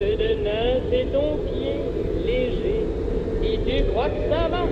de neuf et ton pied léger. Si tu crois que ça va,